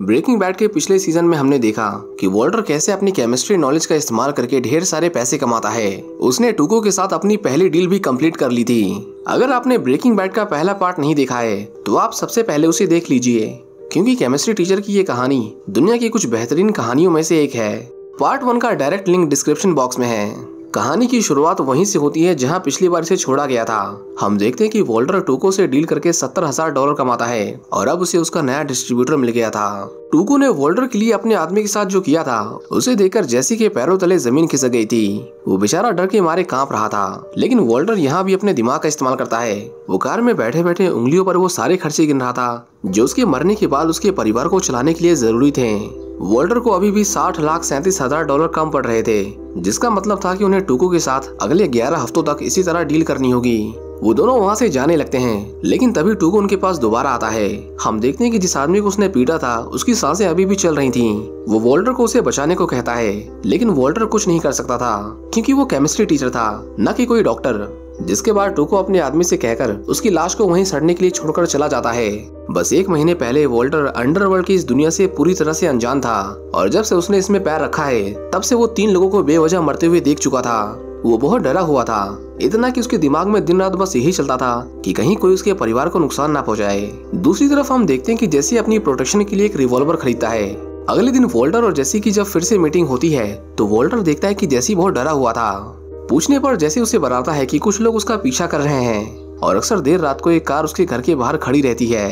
Breaking bad के पिछले season में हमने देखा कि वॉल्टर कैसे अपनी केमिस्ट्री नॉलेज का इस्तेमाल करके ढेर सारे पैसे कमाता है। उसने टूको के साथ अपनी पहली डील भी कंप्लीट कर ली थी। अगर आपने ब्रेकिंग बैड का पहला पार्ट नहीं देखा है तो आप सबसे पहले उसे देख लीजिए, क्योंकि केमिस्ट्री टीचर की ये कहानी दुनिया की कुछ बेहतरीन कहानियों में से एक है। पार्ट वन का डायरेक्ट लिंक डिस्क्रिप्शन बॉक्स में है। कहानी की शुरुआत वहीं से होती है जहाँ पिछली बार इसे छोड़ा गया था। हम देखते हैं कि वोल्टर टूको से डील करके सत्तर हज़ार डॉलर कमाता है और अब उसे उसका नया डिस्ट्रीब्यूटर मिल गया था। टूको ने वोल्टर के लिए अपने आदमी के साथ जो किया था, उसे देखकर जैसी के पैरों तले ज़मीन खिसक गई थी। वो बेचारा डर के मारे काँप रहा था, लेकिन वोल्टर यहाँ भी अपने दिमाग का इस्तेमाल करता है। वो कार में बैठे बैठे उंगलियों पर वो सारे खर्चे गिन रहा था, जो उसके मरने के बाद उसके परिवार को चलाने के लिए ज़रूरी थे। वोल्टर को अभी भी साठ लाख सैंतीस हज़ार डॉलर कम पड़ रहे थे, जिसका मतलब था कि उन्हें टूको के साथ अगले ग्यारह हफ्तों तक इसी तरह डील करनी होगी। वो दोनों वहाँ से जाने लगते हैं, लेकिन तभी टूको उनके पास दोबारा आता है। हम देखते हैं कि जिस आदमी को उसने पीटा था, उसकी साँसें अभी भी चल रही थीं। वो वोल्टर को उसे बचाने को कहता है, लेकिन वोल्टर कुछ नहीं कर सकता था, क्योंकि वो केमिस्ट्री टीचर था, न कि कोई डॉक्टर जिसके बाद टोको अपने आदमी से कहकर उसकी लाश को वहीं सड़ने के लिए छोड़कर चला जाता है। बस एक महीने पहले वोल्टर अंडरवर्ल्ड की इस दुनिया से पूरी तरह से अनजान था और जब से उसने इसमें पैर रखा है, तब से वो तीन लोगों को बेवजह मरते हुए देख चुका था। वो बहुत डरा हुआ था। इतना कि उसके दिमाग में दिन रात बस यही चलता था कि कहीं कोई उसके परिवार को नुकसान ना पहुँचाए। दूसरी तरफ़ हम देखते हैं कि जैसे अपनी प्रोटेक्शन के लिए एक रिवॉल्वर खरीदता है। अगले दिन वोल्टर और जैसी की जब फिर से मीटिंग होती है तो वोल्टर देखता है कि जैसी बहुत डरा हुआ था। पूछने पर जैसे उसे बताता है कि कुछ लोग उसका पीछा कर रहे हैं और अक्सर देर रात को एक कार उसके घर के बाहर खड़ी रहती है।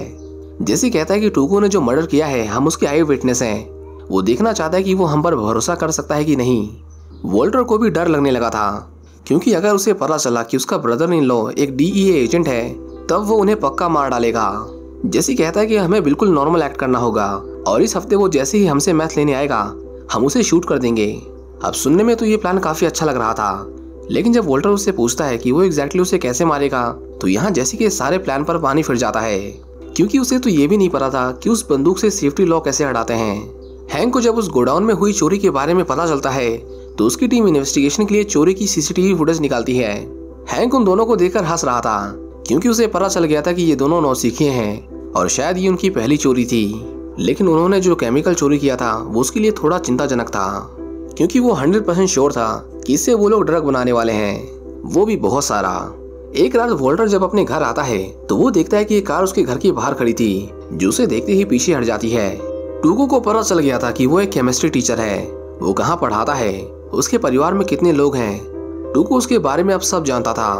जैसे कहता है कि टूको ने जो मर्डर किया है, हम उसके आई विटनेस हैं। वो देखना चाहता है कि वो हम पर भरोसा कर सकता है कि नहीं। वोल्टर को भी डर लगने लगा था, क्योंकि अगर उसे पता चला कि उसका ब्रदर इन लॉ एक डीईए एजेंट है, तब वो उन्हें पक्का मार डालेगा। जैसे कहता है कि हमें बिल्कुल नॉर्मल एक्ट करना होगा और इस हफ़्ते वो जैसे ही हमसे मैथ लेने आएगा, हम उसे शूट कर देंगे। अब सुनने में तो ये प्लान काफ़ी अच्छा लग रहा था। लेकिन जब वोल्टर उससे पूछता है कि वो एग्जैक्टली उसे कैसे मारेगा तो यहाँ जैसी के सारे प्लान पर पानी फिर जाता है। क्योंकि उसे तो ये भी नहीं पता था कि उस बंदूक से सेफ्टी लॉक कैसे हटाते हैं। हैंक को जब उस गोडाउन में हुई चोरी के बारे में पता चलता है तो उसकी टीम इन्वेस्टिगेशन के लिए चोरी की सीसीटीवी फुटेज निकालती है। हैंक उन दोनों को देखकर हंस रहा था, क्योंकि उसे पता चल गया था कि ये दोनों नौसिखिए हैं, और शायद ये उनकी पहली चोरी थी। लेकिन उन्होंने जो केमिकल चोरी किया था, वो उसके लिए थोड़ा चिंताजनक था। क्योंकि वो हंड्रेड परसेंट श्योर था कि इससे वो लोग ड्रग बनाने वाले हैं। वो भी बहुत सारा। एक रात वोल्टर जब अपने घर आता है तो वो देखता है कि एक कार उसके घर के बाहर खड़ी थी, जो उसे देखते ही पीछे हट जाती है। टूको को पता चल गया था कि वो एक केमिस्ट्री टीचर है। वो कहाँ पढ़ाता है? उसके परिवार में कितने लोग हैं? टूको उसके बारे में अब सब जानता था।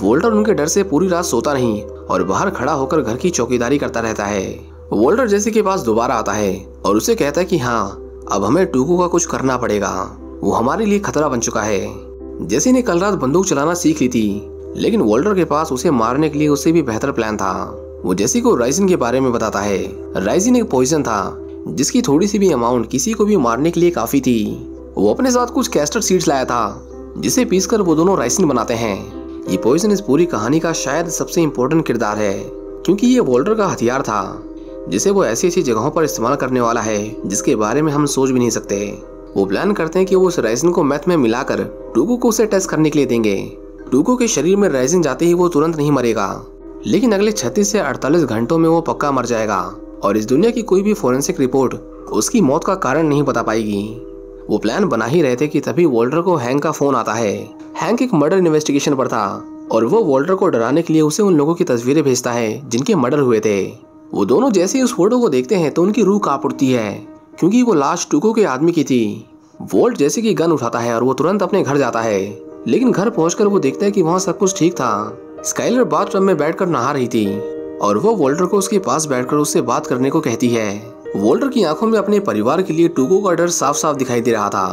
वोल्टर उनके डर से पूरी रात सोता नहीं और बाहर खड़ा होकर घर की चौकीदारी करता रहता है। वोल्टर जैसे के पास दोबारा आता है और उसे कहता है कि हाँ अब हमें टूको का कुछ करना पड़ेगा। वो हमारे लिए खतरा बन चुका है। जैसे ने कल रात बंदूक चलाना सीख ली थी, लेकिन वोल्टर के पास उसे मारने के लिए उससे भी बेहतर प्लान था। वो जैसी को राइजिन के बारे में बताता है। राइजिन एक पॉइजन था, जिसकी थोड़ी सी भी अमाउंट किसी को भी मारने के लिए काफ़ी थी। वो अपने साथ कुछ कैस्टर सीड्स लाया था, जिसे पीसकर वो दोनों राइसिन बनाते हैं। ये पॉइजन इस पूरी कहानी का शायद सबसे इम्पोर्टेंट किरदार है, क्योंकि ये वोल्टर का हथियार था। जिसे वो ऐसी ऐसी जगहों पर इस्तेमाल करने वाला है, जिसके बारे में हम सोच भी नहीं सकते। वो प्लान करते हैं कि वो उस राइजिन को मैथ में मिलाकर टूको को उसे टेस्ट करने के लिए देंगे। टूको के शरीर में राइजिन जाते ही वो तुरंत नहीं मरेगा। लेकिन अगले 36 से 48 घंटों में वो पक्का मर जाएगा। और इस दुनिया की कोई भी फोरेंसिक रिपोर्ट उसकी मौत का कारण नहीं बता पाएगी। वो प्लान बना ही रहे थे कि तभी वोल्टर को हैंक का फ़ोन आता है। हैंक एक मर्डर इन्वेस्टिगेशन पर था, और वो वोल्टर को डराने के लिए उसे उन लोगों की तस्वीरें भेजता है, जिनके मर्डर हुए थे। वो दोनों जैसे ही उस फ़ोटो को देखते हैं तो उनकी रूह काँप उठती है, क्योंकि वो लाश टूको के आदमी की थी। वोल्ट जैसे कि गन उठाता है और वो तुरंत अपने घर जाता है, लेकिन घर पहुंचकर वो देखता है कि वहाँ सब कुछ ठीक था। स्काइलर बाथटब में बैठकर नहा रही थी और वो वोल्टर को उसके पास बैठकर उससे बात करने को कहती है। वोल्टर की आँखों में अपने परिवार के लिए टूको का डर साफ़ साफ़ दिखाई दे रहा था।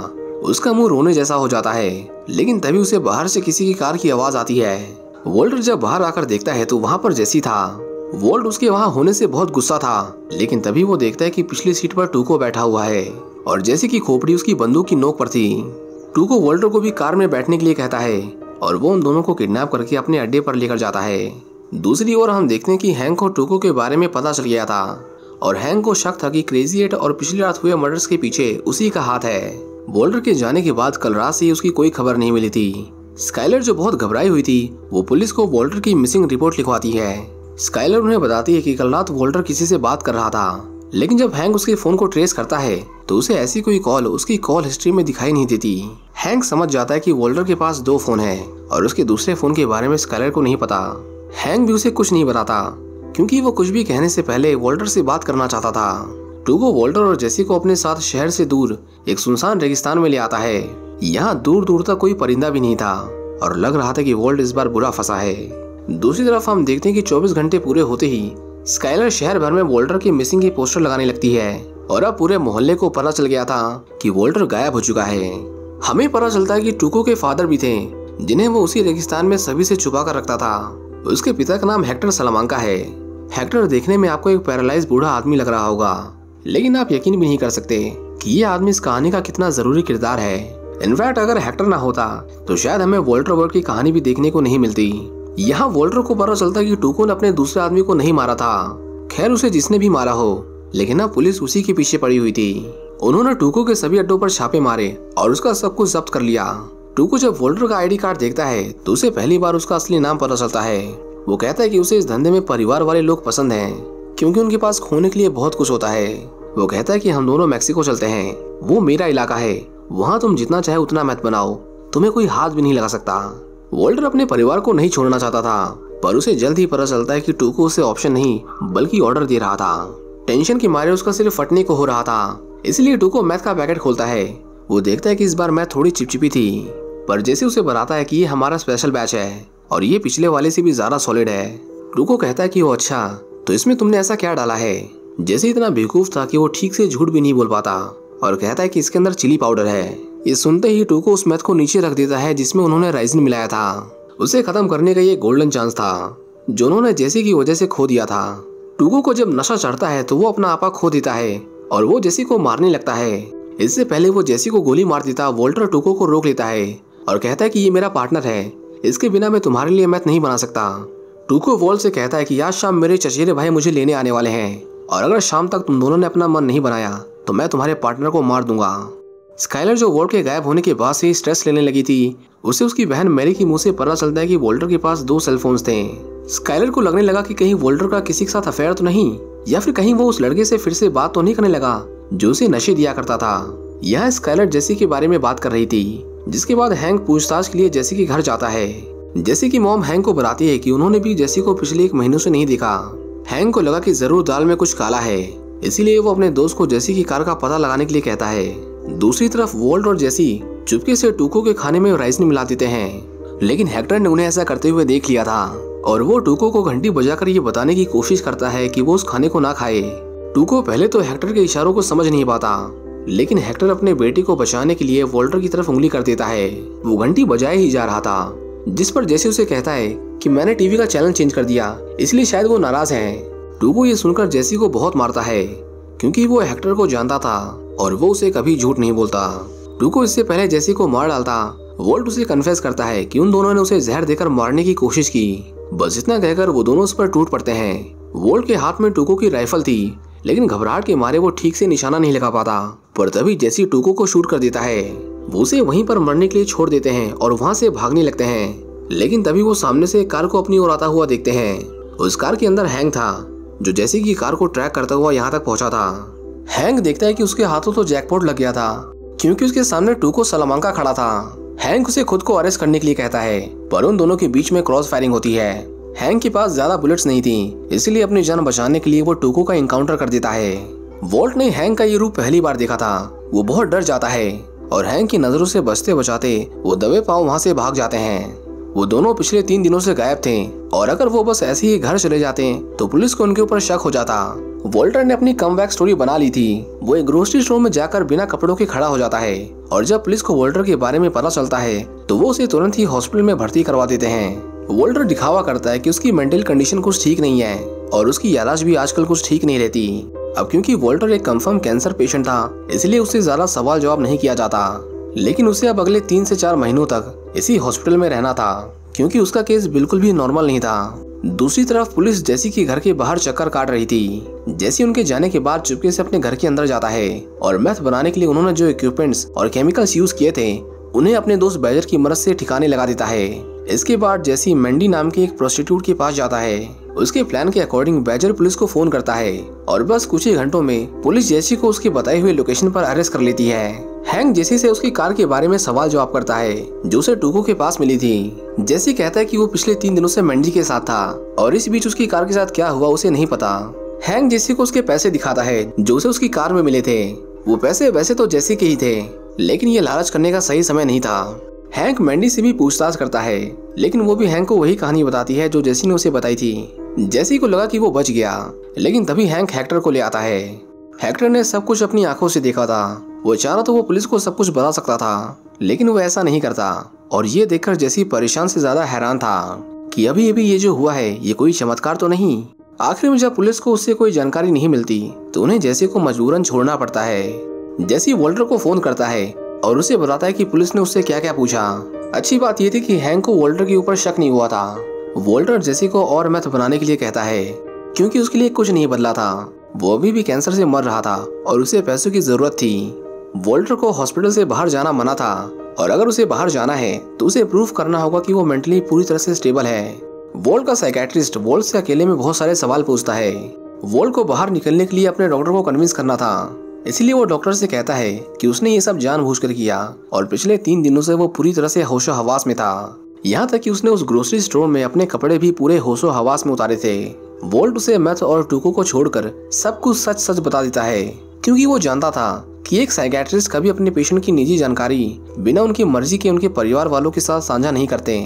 उसका मुँह रोने जैसा हो जाता है, लेकिन तभी उसे बाहर से किसी की कार की आवाज़ आती है। वोल्टर जब बाहर आकर देखता है तो वहाँ पर जैसी था। वोल्ट उसके वहाँ होने से बहुत गुस्सा था, लेकिन तभी वो देखता है कि पिछली सीट पर टूको बैठा हुआ है, और जैसे कि खोपड़ी उसकी बंदूक की नोक पर थी। टूको वोल्टर को भी कार में बैठने के लिए कहता है, और वो उन दोनों को किडनैप करके अपने अड्डे पर लेकर जाता है। दूसरी ओर हम देखते हैं कि हैंक को टूको के बारे में पता चल गया था, और हैंक को शक था कि क्रेजी एट और पिछली रात हुए मर्डर्स के पीछे उसी का हाथ है। वोल्टर के जाने के बाद कल रात से उसकी कोई खबर नहीं मिली थी। स्काइलर जो बहुत घबराई हुई थी, वो पुलिस को वोल्टर की मिसिंग रिपोर्ट लिखवाती है। स्काइलर उन्हें बताती है कि कल रात वोल्टर किसी से बात कर रहा था, लेकिन जब हैंक उसके फ़ोन को ट्रेस करता है तो उसे ऐसी कोई कॉल उसकी कॉल हिस्ट्री में दिखाई नहीं देती। हैंक समझ जाता है कि वोल्टर के पास दो फ़ोन है, और उसके दूसरे फ़ोन के बारे में स्काइलर को नहीं पता। हैंक भी उसे कुछ नहीं बताता, क्योंकि वो कुछ भी कहने से पहले वोल्टर से बात करना चाहता था। टूगो वोल्टर और जेसी को अपने साथ शहर से दूर, एक सुनसान रेगिस्तान में ले आता है। यहाँ दूर दूर तक कोई परिंदा भी नहीं था, और लग रहा था कि वोल्ट इस बार बुरा फंसा है। दूसरी तरफ़ हम देखते हैं कि 24 घंटे पूरे होते ही स्काइलर शहर भर में वोल्टर की मिसिंग की पोस्टर लगाने लगती है और अब पूरे मोहल्ले को पता चल गया था कि वोल्टर गायब हो चुका है। हमें पता चलता है कि टूको के फादर भी थे, जिन्हें वो उसी रेगिस्तान में सभी से छुपा कर रखता था। उसके पिता का नाम हेक्टर सलमांका है। हेक्टर देखने में आपको एक पैरालाइज बूढ़ा आदमी लग रहा होगा, लेकिन आप यकीन भी नहीं कर सकते कि ये आदमी इस कहानी का कितना ज़रूरी किरदार है। इनफैक्ट अगर हेक्टर ना होता तो शायद हमें वोल्टर वर्ड की कहानी भी देखने को नहीं मिलती। यहाँ वोल्टर को पता चलता कि टूको ने अपने दूसरे आदमी को नहीं मारा था। खैर, उसे जिसने भी मारा हो। लेकिन ना, पुलिस उसी के पीछे पड़ी हुई थी। उन्होंने टूको के सभी अड्डों पर छापे मारे और उसका सब कुछ जब्त कर लिया। टूको जब वोल्टर का आईडी कार्ड देखता है तो उसे पहली बार उसका असली नाम पता चलता है। वो कहता है कि उसे इस धंधे में परिवार वाले लोग पसंद हैं, क्योंकि उनके पास खोने के लिए बहुत कुछ होता है। वो कहता है कि हम दोनों मैक्सिको चलते हैं। वो मेरा इलाका है। वहाँ तुम जितना चाहे उतना मैथ बनाओ। तुम्हें कोई हाथ भी नहीं लगा सकता। वोल्टर अपने परिवार को नहीं छोड़ना चाहता था, पर उसे जल्द ही पता चलता है कि टूको उसे ऑप्शन नहीं, बल्कि ऑर्डर दे रहा था। टेंशन के मारे उसका सिर्फ़ फटने को हो रहा था, इसलिए टूको मैथ का पैकेट खोलता है। वो देखता है कि इस बार मैथ थोड़ी चिपचिपी थी, पर जैसे उसे बताता है कि ये हमारा स्पेशल बैच है, और ये पिछले वाले से भी ज़्यादा सॉलिड है। टूको कहता है कि वो अच्छा तो इसमें तुमने ऐसा क्या डाला है? जैसे इतना बेवकूफ़ था कि वो ठीक से झूठ भी नहीं बोल पाता, और कहता है कि इसके अंदर चिली पाउडर है। ये सुनते ही टूको उस मैथ को नीचे रख देता है, जिसमें उन्होंने राइजिन मिलाया था। उसे खत्म करने का ये गोल्डन चांस था, जो उन्होंने जैसी की वजह से खो दिया था। टूको को जब नशा चढ़ता है तो वो अपना आपा खो देता है, और वो जेसी को मारने लगता है। इससे पहले वो जेसी को गोली मार देता, वोल्टर टूको को रोक लेता है, और कहता है कि ये मेरा पार्टनर है। इसके बिना मैं तुम्हारे लिए मैथ नहीं बना सकता। टूको वॉल से कहता है कि आज शाम मेरे चचेरे भाई मुझे लेने आने वाले हैं, और अगर शाम तक तुम दोनों ने अपना मन नहीं बनाया तो मैं तुम्हारे पार्टनर को मार दूँगा। स्काइलर जो वोल्ट के गायब होने के बाद से स्ट्रेस लेने लगी थी। उसे उसकी बहन मैरी की मुँह से पता चलता है कि वॉल्टर के पास दो सेलफोन्स थे। स्काइलर को लगने लगा कि कहीं वॉल्टर का किसी के साथ अफेयर तो नहीं, या फिर कहीं वो उस लड़के से फिर से बात तो नहीं करने लगा, जो उसे नशे दिया करता था। यह स्काइलर जेसी के बारे में बात कर रही थी, जिसके बाद हैंक पूछताछ के लिए जेसी के घर जाता है। जैसे की मोम हैंक को बताती है कि उन्होंने भी जेसी को पिछले एक महीनों से नहीं देखा। हैंक को लगा कि ज़रूर दाल में कुछ काला है, इसीलिए वो अपने दोस्त को जेसी की कार का पता लगाने के लिए कहता है। दूसरी तरफ़ वोल्ट और जेसी चुपके से टूको के खाने में राइस मिला देते हैं। लेकिन हेक्टर ने उन्हें ऐसा करते हुए देख लिया था। और वो टूको को घंटी बजाकर ये बताने की कोशिश करता है कि वो उस खाने को ना खाए। टूको पहले तो हेक्टर के इशारों को समझ नहीं पाता। लेकिन हेक्टर अपने बेटे को बचाने के लिए वोल्टर की तरफ़ उंगली कर देता है। वो घंटी बजाए ही जा रहा था, जिस पर जैसे उसे कहता है कि मैंने टीवी का चैनल चेंज कर दिया, इसलिए शायद वो नाराज़ है। टूको ये सुनकर जैसी को बहुत मारता है, क्योंकि वो हेक्टर को जानता था। और वो उसे कभी झूठ नहीं बोलता। टूको इससे पहले जैसी को मार डालता, वोल्ट उसे कन्फेस करता है कि उन दोनों ने उसे जहर देकर मारने की कोशिश की। बस इतना कहकर वो दोनों उस पर टूट पड़ते हैं। वोल्ट के हाथ में टूको की राइफल थी, लेकिन घबराहट के मारे वो ठीक से निशाना नहीं लगा पाता। पर तभी जैसी टूको को शूट कर देता है। वो उसे वहीं पर मरने के लिए छोड़ देते हैं और वहाँ से भागने लगते हैं। लेकिन तभी वो सामने से कार को अपनी ओर आता हुआ देखते हैं। उस कार के अंदर हैंग था, जो जैसी की कार को ट्रैक करता हुआ यहाँ तक पहुँचा था। हैंग देखता है कि उसके हाथों तो जैकपॉट लग गया था, क्योंकि उसके सामने टूको सलामांका खड़ा था। हैंग उसे खुद को अरेस्ट करने के लिए कहता है, पर उन दोनों के बीच में क्रॉस फायरिंग होती है। हैंग के पास ज़्यादा बुलेट्स नहीं थी, इसलिए अपनी जान बचाने के लिए वो टूको का इनकाउंटर कर देता है। वोल्ट ने हैंग का ये रूप पहली बार देखा था, वो बहुत डर जाता है, और हैंग की नज़रों से बचते बचाते वो दबे पाव वहाँ से भाग जाते हैं। वो दोनों पिछले तीन दिनों से गायब थे, और अगर वो बस ऐसे ही घर चले जाते तो पुलिस को उनके ऊपर शक हो जाता। वोल्टर ने अपनी कम स्टोरी बना ली थी। वो एक ग्रोसरी स्टोर में जाकर बिना कपड़ों के खड़ा हो जाता है और जब पुलिस को वोल्टर के बारे में पता चलता है तो वो उसे तुरंत ही हॉस्पिटल में भर्ती करवा देते हैं। वोल्टर दिखावा करता है कि उसकी मेंटल कंडीशन कुछ ठीक नहीं है और उसकी यादाश्त भी आजकल कुछ ठीक नहीं रहती। अब क्योंकि वोल्टर एक कंफर्म कैंसर पेशेंट था, इसलिए उससे ज़्यादा सवाल जवाब नहीं किया जाता। लेकिन उसे अब अगले तीन से चार महीनों तक इसी हॉस्पिटल में रहना था, क्योंकि उसका केस बिल्कुल भी नॉर्मल नहीं था। दूसरी तरफ़ पुलिस जैसी के घर के बाहर चक्कर काट रही थी, जैसी उनके जाने के बाद चुपके से अपने घर के अंदर जाता है और मैथ बनाने के लिए उन्होंने जो इक्विपमेंट्स और केमिकल्स यूज़ किए थे, उन्हें अपने दोस्त बैजर की मदद से ठिकाने लगा देता है। इसके बाद जैसी मंडी नाम के एक प्रोस्टिट्यूट के पास जाता है। उसके प्लान के अकॉर्डिंग बैजर पुलिस को फ़ोन करता है और बस कुछ ही घंटों में पुलिस जेसी को उसके बताए हुए लोकेशन पर अरेस्ट कर लेती है। हैंग जेसी से उसकी कार के बारे में सवाल जवाब करता है, जो उसे टूको के पास मिली थी। जेसी कहता है कि वो पिछले तीन दिनों से मंडी के साथ था और इस बीच उसकी कार के साथ क्या हुआ उसे नहीं पता। हैंग जेसी को उसके पैसे दिखाता है, जो उसे उसकी कार में मिले थे। वो पैसे वैसे तो जेसी के ही थे, लेकिन ये लालच करने का सही समय नहीं था। हैंक मैंडी से भी पूछताछ करता है, लेकिन वो भी हैंक को वही कहानी बताती है जो जेसी ने उसे बताई थी। जेसी को लगा कि वो बच गया, लेकिन तभी हैंक हेक्टर को ले आता है। हेक्टर ने सब कुछ अपनी आँखों से देखा था। वो चाह तो वो पुलिस को सब कुछ बता सकता था, लेकिन वो ऐसा नहीं करता। और ये देखकर जैसी परेशान से ज़्यादा हैरान था कि अभी अभी ये जो हुआ है, ये कोई चमत्कार तो नहीं? आखिर में जब पुलिस को उससे कोई जानकारी नहीं मिलती तो उन्हें जैसे को मजबूरन छोड़ना पड़ता है। जैसी वोल्टर को फ़ोन करता है और उसे बताता है कि पुलिस ने उससे क्या क्या पूछा, अच्छी बात यह थी कि हैंक को वोल्टर के ऊपर शक नहीं हुआ था। वोल्टर जेसी को और मैथ बनाने के लिए कहता है, क्योंकि उसके लिए कुछ नहीं बदला था। वो अभी भी कैंसर से मर रहा था और उसे पैसों की ज़रूरत थी। वोल्टर को हॉस्पिटल से बाहर जाना मना था, और अगर उसे बाहर जाना है तो उसे प्रूफ करना होगा कि वो मेंटली पूरी तरह से स्टेबल है। वोल्ट का साइकेट्रिस्ट वोल्ट से अकेले में बहुत सारे सवाल पूछता है। वोल्ट को बाहर निकलने के लिए अपने डॉक्टर को कन्विंस करना था। इसलिए वो डॉक्टर से कहता है कि उसने ये सब जानबूझकर किया, और पिछले तीन दिनों से वो पूरी तरह से होशो हवास में था। यहाँ तक कि उसने उस ग्रोसरी स्टोर में अपने कपड़े भी पूरे होशो हवास में उतारे थे। वोल्ट उसे मैथ और टूको को छोड़कर सब कुछ सच सच बता देता है, क्योंकि वो जानता था कि एक साइकेट्रिस्ट कभी अपने पेशेंट की निजी जानकारी बिना उनकी मर्ज़ी के उनके परिवार वालों के साथ साझा नहीं करते।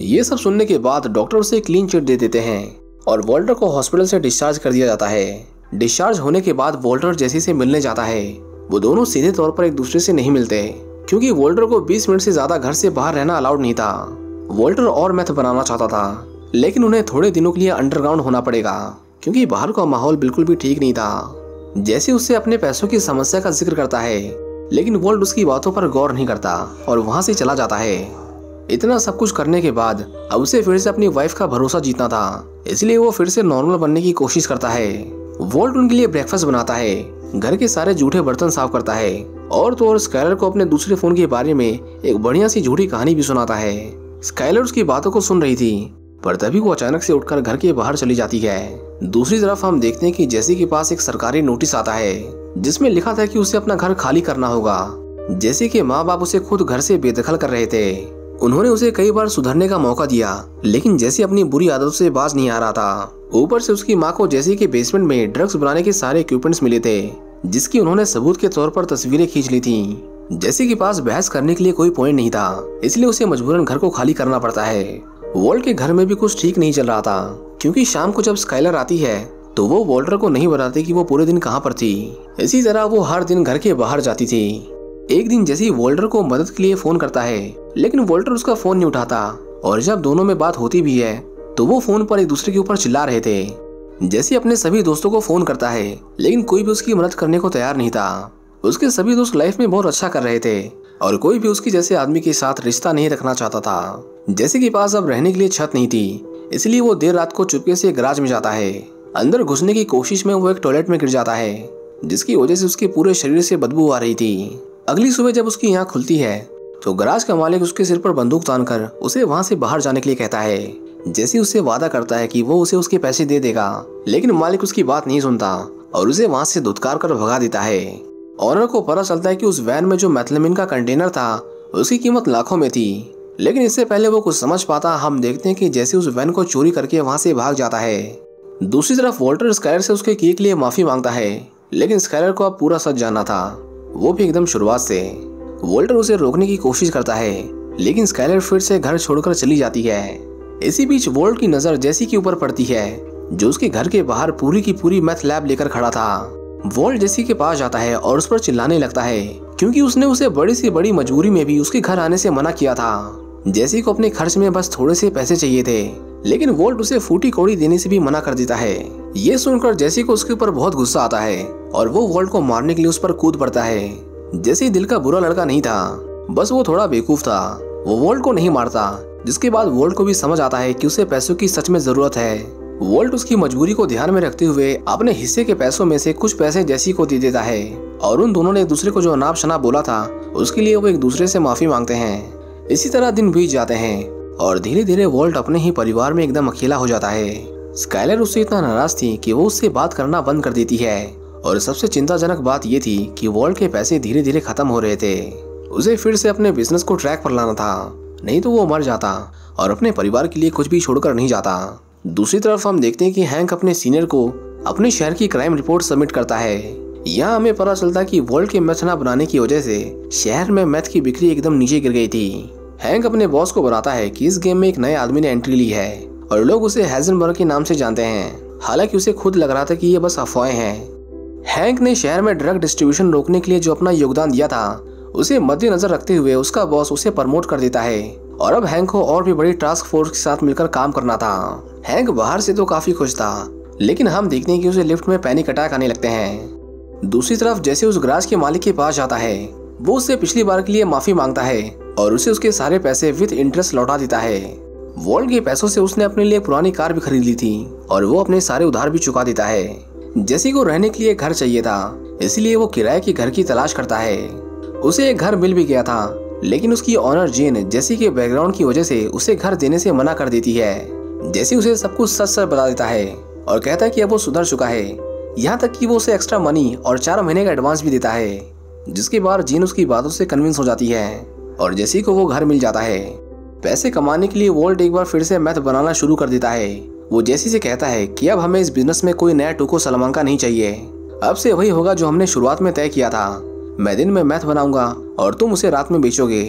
ये सब सुनने के बाद डॉक्टर उसे क्लीन चिट दे देते हैं और वोल्टर को हॉस्पिटल से डिस्चार्ज कर दिया जाता है। डिस्चार्ज होने के बाद वोल्टर जैसी से मिलने जाता है। वो दोनों सीधे तौर पर एक दूसरे से नहीं मिलते, क्योंकि वोल्टर को 20 मिनट से ज़्यादा घर से बाहर रहना अलाउड नहीं था। वोल्टर और मैथ बनाना चाहता था, लेकिन उन्हें थोड़े दिनों के लिए अंडरग्राउंड होना पड़ेगा, क्योंकि बाहर का माहौल बिल्कुल भी ठीक नहीं था। जैसे उससे अपने पैसों की समस्या का ज़िक्र करता है, लेकिन वोल्ट उसकी बातों पर गौर नहीं करता और वहाँ से चला जाता है। इतना सब कुछ करने के बाद, अब उसे फिर से अपनी वाइफ का भरोसा जीतना था, इसलिए वो फिर से नॉर्मल बनने की कोशिश करता है। वोल्ट उनके लिए ब्रेकफास्ट बनाता है, घर के सारे जूठे बर्तन साफ़ करता है, और तो और स्काइलर को अपने दूसरे फ़ोन के बारे में एक बढ़िया सी झूठी कहानी भी सुनाता है। स्काइलर उसकी बातों को सुन रही थी, पर तभी वो अचानक से उठकर घर के बाहर चली जाती है। दूसरी तरफ़ हम देखते हैं कि जैसी के पास एक सरकारी नोटिस आता है, जिसमें लिखा था कि उसे अपना घर खाली करना होगा। जैसे कि माँ बाप उसे खुद घर से बेदखल कर रहे थे। उन्होंने उसे कई बार सुधरने का मौका दिया, लेकिन जैसे अपनी बुरी आदतों से बाज नहीं आ रहा था। ऊपर से उसकी माँ को जैसे के बेसमेंट में ड्रग्स बनाने के सारे इक्विपमेंट्स मिले थे, जिसकी उन्होंने सबूत के तौर पर तस्वीरें खींच ली थी। जैसे के पास बहस करने के लिए कोई पॉइंट नहीं था, इसलिए उसे मजबूरन घर को खाली करना पड़ता है। वोल्ट के घर में भी कुछ ठीक नहीं चल रहा था, क्योंकि शाम को जब स्काइलर आती है तो वो वॉल्टर को नहीं बताती कि वो पूरे दिन कहाँ पर थी। इसी तरह वो हर दिन घर के बाहर जाती थी। एक दिन जैसे वॉल्टर को मदद के लिए फ़ोन करता है, लेकिन वॉल्टर उसका फ़ोन नहीं उठाता, और जब दोनों में बात होती भी है तो वो फ़ोन पर एक दूसरे के ऊपर चिल्ला रहे थे। जैसे अपने सभी दोस्तों को फ़ोन करता है, लेकिन कोई भी उसकी मदद करने को तैयार नहीं था। उसके सभी दोस्त लाइफ में बहुत अच्छा कर रहे थे। और कोई भी उसकी जैसे आदमी के साथ रिश्ता नहीं रखना चाहता था। जैसे के पास अब रहने के लिए छत नहीं थी। इसलिए वो देर रात को चुपके से गराज में जाता है। अंदर घुसने की कोशिश में वो एक टॉयलेट में गिर जाता है, जिसकी वजह से उसके पूरे शरीर से बदबू आ रही थी। अगली सुबह जब उसकी आँख खुलती है तो गराज का मालिक उसके सिर पर बंदूक तान कर उसे वहाँ से बाहर जाने के लिए कहता है। जैसे उससे वादा करता है कि वो उसे उसके पैसे दे देगा, लेकिन मालिक उसकी बात नहीं सुनता और उसे वहाँ से धुतकार कर भगा देता है। ऑनर को पता चलता है कि उस वैन में जो मैथलेमिन का कंटेनर था, उसकी कीमत लाखों में थी। लेकिन इससे पहले वो कुछ समझ पाता, हम देखते हैं कि जैसे उस वैन को चोरी करके वहाँ से भाग जाता है। दूसरी तरफ़ वॉल्टर स्कायर से उसके की के लिए माफ़ी माँगता है, लेकिन स्कायर को अब पूरा सच जानना था। वो भी एकदम शुरुआत से। वोल्टर उसे रोकने की कोशिश करता है, लेकिन स्काइलर फिर से घर छोड़कर चली जाती है। इसी बीच वोल्ट की नज़र जैसी के ऊपर पड़ती है, जो उसके घर के बाहर पूरी की पूरी मैथ लैब लेकर खड़ा था। वोल्ट जेसी के पास जाता है और उस पर चिल्लाने लगता है, क्योंकि उसने उसे बड़ी से बड़ी मजबूरी में भी उसके घर आने से मना किया था। जैसी को अपने खर्च में बस थोड़े से पैसे चाहिए थे, लेकिन वोल्ट उसे फूटी कौड़ी देने से भी मना कर देता है। ये सुनकर जैसी को उसके ऊपर बहुत गुस्सा आता है, और वो वोल्ट को मारने के लिए उस पर कूद पड़ता है। जैसे दिल का बुरा लड़का नहीं था, बस वो थोड़ा बेवकूफ़ था। वो वोल्ट को नहीं मारता, जिसके बाद वोल्ट को भी समझ आता है कि उसे पैसों की सच में ज़रूरत है। वोल्ट उसकी मजबूरी को ध्यान में रखते हुए अपने हिस्से के पैसों में से कुछ पैसे जैसी को दे देता है और उन दोनों ने एक दूसरे को जो अनाप शनाप बोला था, उसके लिए वो एक दूसरे से माफ़ी मांगते हैं। इसी तरह दिन बीत जाते हैं और धीरे धीरे वोल्ट अपने ही परिवार में एकदम अकेला हो जाता है। स्काइलर उससे इतना नाराज़ थी कि वो उससे बात करना बंद कर देती है और सबसे चिंताजनक बात यह थी कि वॉल्ट के पैसे धीरे धीरे खत्म हो रहे थे। उसे फिर से अपने बिज़नेस को ट्रैक पर लाना था, नहीं तो वो मर जाता और अपने परिवार के लिए कुछ भी छोड़कर नहीं जाता। दूसरी तरफ़ हम देखते हैं कि हैंक अपने सीनियर को अपने शहर की क्राइम रिपोर्ट सबमिट करता है। यहाँ हमें पता चलता कि वर्ल्ड के मैथ न बनाने की वजह से शहर में मैथ की बिक्री एकदम नीचे गिर गई थी। हैंक अपने बॉस को बताता है कि इस गेम में एक नए आदमी ने एंट्री ली है और लोग उसे हैजनबर्ग के नाम से जानते हैं। हालाँकि उसे खुद लग रहा था कि ये बस अफवाहें हैं। हैंक ने शहर में ड्रग डिस्ट्रीब्यूशन रोकने के लिए जो अपना योगदान दिया था, उसे मद्देनजर रखते हुए उसका बॉस उसे प्रमोट कर देता है। और अब हैंक को और भी बड़ी टास्क फोर्स के साथ मिलकर काम करना था। हैंक बाहर से तो काफ़ी खुश था, लेकिन हम देखते हैं कि उसे लिफ्ट में पैनिक अटैक आने लगते हैं। दूसरी तरफ़, जैसे उस गराज के मालिक के पास जाता है, वो उससे पिछली बार के लिए माफ़ी माँगता है और उसे उसके सारे पैसे विद इंटरेस्ट लौटा देता है। वॉल्ट के पैसों से उसने अपने लिए पुरानी कार भी खरीद ली थी और वो अपने सारे उधार भी चुका देता है। जैसी को रहने के लिए घर चाहिए था, इसलिए वो किराए के घर की तलाश करता है। उसे एक घर मिल भी गया था लेकिन उसकी ऑनर जेन जैसी के बैकग्राउंड की वजह से उसे घर देने से मना कर देती है। जैसी उसे सब कुछ सच सच बता देता है और कहता है कि अब वो सुधर चुका है, यहाँ तक कि वो उसे एक्स्ट्रा मनी और चार महीने का एडवांस भी देता है, जिसके बाद जीन उसकी बातों से कन्विंस हो जाती है और जैसी को वो घर मिल जाता है। पैसे कमाने के लिए वोल्ट एक बार फिर से मैथ बनाना शुरू कर देता है। वो जैसी से कहता है कि अब हमें इस बिज़नेस में कोई नया टोको सलमान का नहीं चाहिए। अब से वही होगा जो हमने शुरुआत में तय किया था। मैं दिन में मैथ बनाऊँगा और तुम उसे रात में बेचोगे।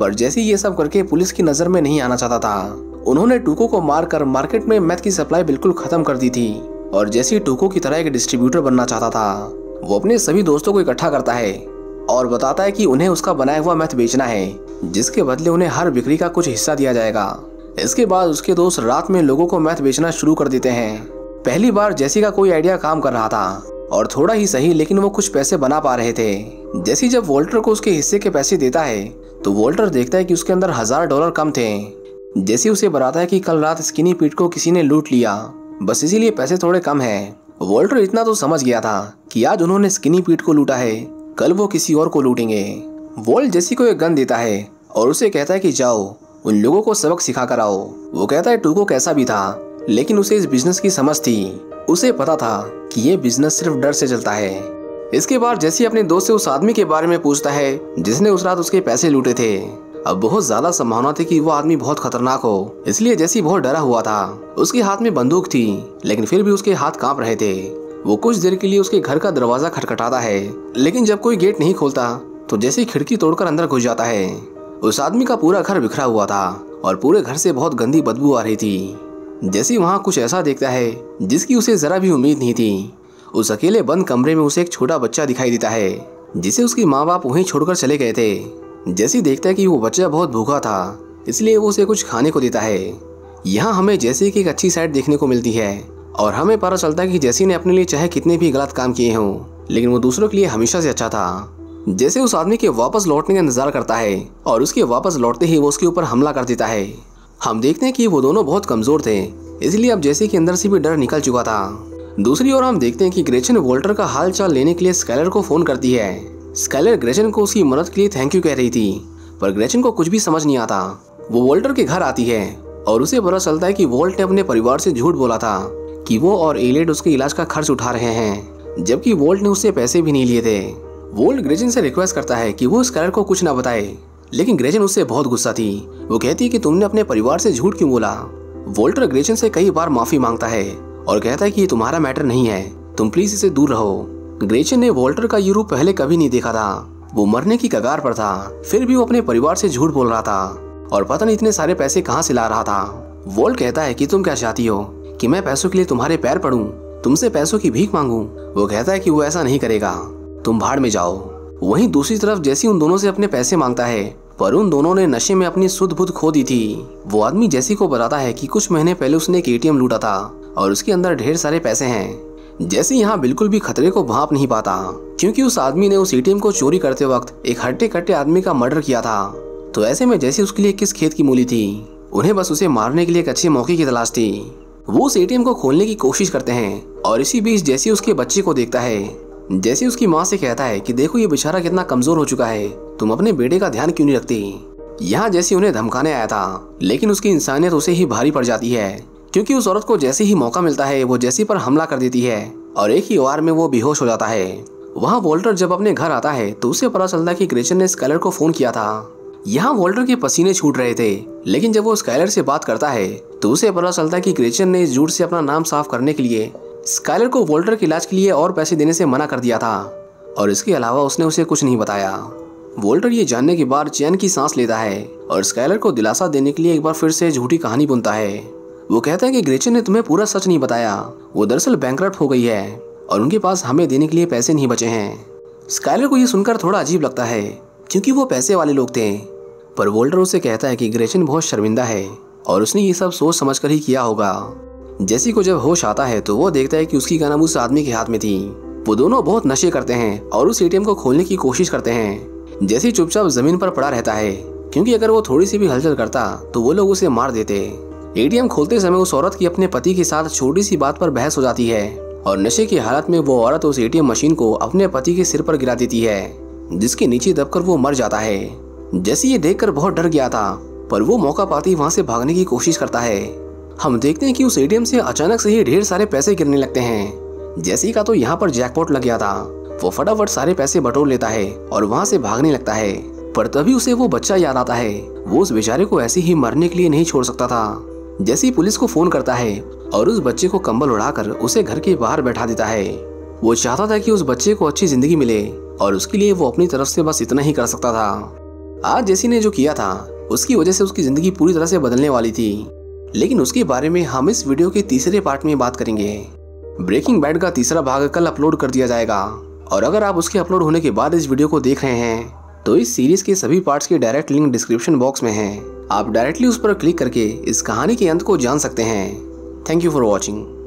पर जैसे ये सब करके पुलिस की नज़र में नहीं आना चाहता था, उन्होंने टूको को मारकर मार्केट में मैथ की सप्लाई बिल्कुल खत्म कर दी थी। और जैसे टूको की तरह एक डिस्ट्रीब्यूटर बनना चाहता था, वो अपने सभी दोस्तों को इकट्ठा करता है और बताता है कि उन्हें उसका बनाया हुआ मैथ बेचना है, जिसके बदले उन्हें हर बिक्री का कुछ हिस्सा दिया जाएगा। इसके बाद उसके दोस्त रात में लोगों को मैथ बेचना शुरू कर देते हैं। पहली बार जैसी का कोई आइडिया काम कर रहा था। और थोड़ा ही सही, लेकिन वो कुछ पैसे बना पा रहे थे। जैसी जब वोल्टर को उसके हिस्से के पैसे देता है तो वोल्टर देखता है कि उसके अंदर हज़ार डॉलर कम थे। जैसे उसे बताता है कि कल रात स्किनी पीट को किसी ने लूट लिया, बस इसीलिए पैसे थोड़े कम हैं। वोल्टर इतना तो समझ गया था कि आज उन्होंने स्किनी पीट को लूटा है, कल वो किसी और को लूटेंगे। वोल्ट जेसी को एक गन देता है, और उसे कहता है कि जाओ, उन लोगों को सबक सिखा कर आओ। वो कहता है टूको कैसा भी था, लेकिन उसे इस बिज़नेस की समझ थी। उसे पता था कि ये बिज़नेस सिर्फ़ डर से चलता है। इसके बाद जैसी अपने दोस्त से उस आदमी के बारे में पूछता है, जिसने उस रात उसके पैसे लूटे थे। अब बहुत ज़्यादा संभावना थी कि वो आदमी बहुत खतरनाक हो, इसलिए जैसी बहुत डरा हुआ था, उसके हाथ में बंदूक थी, लेकिन फिर भी उसके हाथ काँप रहे थे। वो कुछ देर के लिए उसके घर का दरवाज़ा खटखटाता है, लेकिन जब कोई गेट नहीं खोलता तो जैसी खिड़की तोड़कर अंदर घुस जाता है। उस आदमी का पूरा घर बिखरा हुआ था, और पूरे घर से बहुत गंदी बदबू आ रही थी। जैसी वहाँ कुछ ऐसा देखता है, जिसकी उसे जरा भी उम्मीद नहीं थी। उस अकेले बंद कमरे में उसे एक छोटा बच्चा दिखाई देता है, जिसे उसकी माँ बाप वहीं छोड़कर चले गए थे। जैसी देखता है कि वो बच्चा बहुत भूखा था, इसलिए वो उसे कुछ खाने को देता है। यहाँ हमें जैसी की एक अच्छी साइड देखने को मिलती है, और हमें पता चलता है कि जैसी ने अपने लिए चाहे कितने भी गलत काम किए हों, लेकिन वो दूसरों के लिए हमेशा से अच्छा था। जैसे उस आदमी के वापस लौटने का इंतज़ार करता है, और उसके वापस लौटते ही वो उसके ऊपर हमला कर देता है। हम देखते हैं कि वो दोनों बहुत कमज़ोर थे, इसलिए अब जैसे कि अंदर से भी डर निकल चुका था। दूसरी ओर हम देखते हैं कि ग्रेचन वोल्टर का हाल चाल लेने के लिए स्कैलर को फ़ोन करती है। स्कैलर ग्रेचन को उसकी मदद के लिए थैंक यू कह रही थी, पर ग्रेचन को कुछ भी समझ नहीं आता। वो वोल्टर के घर आती है, और उसे पता चलता है कि वोल्ट ने अपने परिवार से झूठ बोला था, कि वो और एलेट उसके इलाज का खर्च उठा रहे हैं, जबकि वोल्ट ने उससे पैसे भी नहीं लिए थे। वोल्ट ग्रेचन से रिक्वेस्ट करता है कि वो स्कैलर को कुछ ना बताए। लेकिन ग्रेचन उससे बहुत गुस्सा थी। वो कहती है कि तुमने अपने परिवार से झूठ क्यों बोला? वोल्टर ग्रेचन से कई बार माफ़ी माँगता है और कहता है कि ये तुम्हारा मैटर नहीं है। तुम प्लीज़ इसे दूर रहो। ग्रेचन ने वोल्टर का ये रूप पहले कभी नहीं देखा था। वो मरने की कगार पर था। फिर भी वो अपने परिवार से झूठ बोल रहा था और पता नहीं इतने सारे पैसे कहाँ से ला रहा था। वोल्ट कहता है कि तुम क्या चाहती हो? कि मैं पैसों के लिए तुम्हारे पैर पड़ूं? तुमसे पैसों की भीख मांगू? वो कहता है कि वो ऐसा नहीं करेगा। तुम भाड़ में जाओ। वहीं दूसरी तरफ़ जैसी उन दोनों से अपने पैसे माँगता है पर उन दोनों ने नशे में अपनी सुध बुध खो दी थी। वो आदमी जैसी को बताता है कि कुछ महीने पहले उसने एक एटीएम लूटा था और उसके अंदर ढेर सारे पैसे हैं। जैसे यहाँ बिल्कुल भी खतरे को भाप नहीं पाता, क्योंकि उस आदमी ने उस एटीएम को चोरी करते वक्त एक हट्टे कट्टे आदमी का मर्डर किया था। तो ऐसे में जैसे उसके लिए किस खेत की मूली थी? उन्हें बस उसे मारने के लिए एक अच्छे मौके की तलाश थी। वो उस एटीएम को खोलने की कोशिश करते हैं और इसी बीच जैसी उसके बच्चे को देखता है। जैसे उसकी माँ से कहता है कि देखो ये बेचारा कितना कमज़ोर हो चुका है। तुम अपने बेटे का ध्यान क्यों नहीं रखती? यहाँ जैसी उन्हें धमकाने आया था, लेकिन उसकी इंसानियत उसे ही भारी पड़ जाती है, क्योंकि उस औरत को जैसे ही मौका मिलता है, वो जैसी पर हमला कर देती है, और एक ही वार में वो बेहोश हो जाता है। वहाँ वोल्टर जब अपने घर आता है तो उसे पता चलता कि ग्रेचन ने स्कैलर को फ़ोन किया था। यहाँ वोल्टर के पसीने छूट रहे थे, लेकिन जब वो स्काइलर से बात करता है तो उसे पता चलता है कि ग्रेचन ने इस झूठ से अपना नाम साफ़ करने के लिए स्काइलर को वोल्टर के इलाज के लिए और पैसे देने से मना कर दिया था, और इसके अलावा उसने उसे कुछ नहीं बताया। वोल्टर ये जानने के बाद चैन की सांस लेता है और स्काइलर को दिलासा देने के लिए एक बार फिर से झूठी कहानी बुनता है। वो कहता है कि ग्रेचन ने तुम्हें पूरा सच नहीं बताया। वो दरअसल बैंक हो गई है और उनके पास हमें देने के लिए पैसे नहीं बचे हैं। स्काइलर को ये सुनकर थोड़ा अजीब लगता है, क्योंकि वो पैसे वाले लोग थे। पर वोल्टर उसे कहता है कि ग्रेचन बहुत शर्मिंदा है और उसने ये सब सोच समझ कर ही किया होगा। जैसी को जब होश आता है तो वो देखता है कि उसकी गन उस आदमी के हाथ में थी। वो दोनों बहुत नशे करते हैं और उस एटीएम को खोलने की कोशिश करते हैं। जैसी चुपचाप ज़मीन पर पड़ा रहता है, क्योंकि अगर वो थोड़ी सी भी हलचल करता तो वो लोग उसे मार देते। एटीएम खोलते समय उस औरत की अपने पति के साथ छोटी सी बात पर बहस हो जाती है, और नशे की हालत में वो औरत उस एटीएम मशीन को अपने पति के सिर पर गिरा देती है, जिसके नीचे दबकर वो मर जाता है। जैसे ये देखकर बहुत डर गया था, पर वो मौका पाती वहाँ से भागने की कोशिश करता है। हम देखते हैं कि उस एटीएम से अचानक से ही ढेर सारे पैसे गिरने लगते हैं। जैसी का तो यहाँ पर जैकपॉट लग गया था। वो फटाफट सारे पैसे बटोर लेता है और वहाँ से भागने लगता है। पर तभी उसे वो बच्चा याद आता है। वो उस बेचारे को ऐसे ही मरने के लिए नहीं छोड़ सकता था। जैसे ही पुलिस को फ़ोन करता है और उस बच्चे को कंबल उड़ाकर उसे घर के बाहर बैठा देता है, वो चाहता था कि उस बच्चे को अच्छी ज़िंदगी मिले और उसके लिए वो अपनी तरफ़ से बस इतना ही कर सकता था। आज जैसी ने जो किया था, उसकी वजह से उसकी ज़िंदगी पूरी तरह से बदलने वाली थी। लेकिन उसके बारे में हम इस वीडियो के तीसरे पार्ट में बात करेंगे। ब्रेकिंग बैड का तीसरा भाग कल अपलोड कर दिया जाएगा। और अगर आप उसके अपलोड होने के बाद इस वीडियो को देख रहे हैं तो इस सीरीज़ के सभी पार्ट्स के डायरेक्ट लिंक डिस्क्रिप्शन बॉक्स में हैं। आप डायरेक्टली उस पर क्लिक करके इस कहानी के अंत को जान सकते हैं। Thank you for watching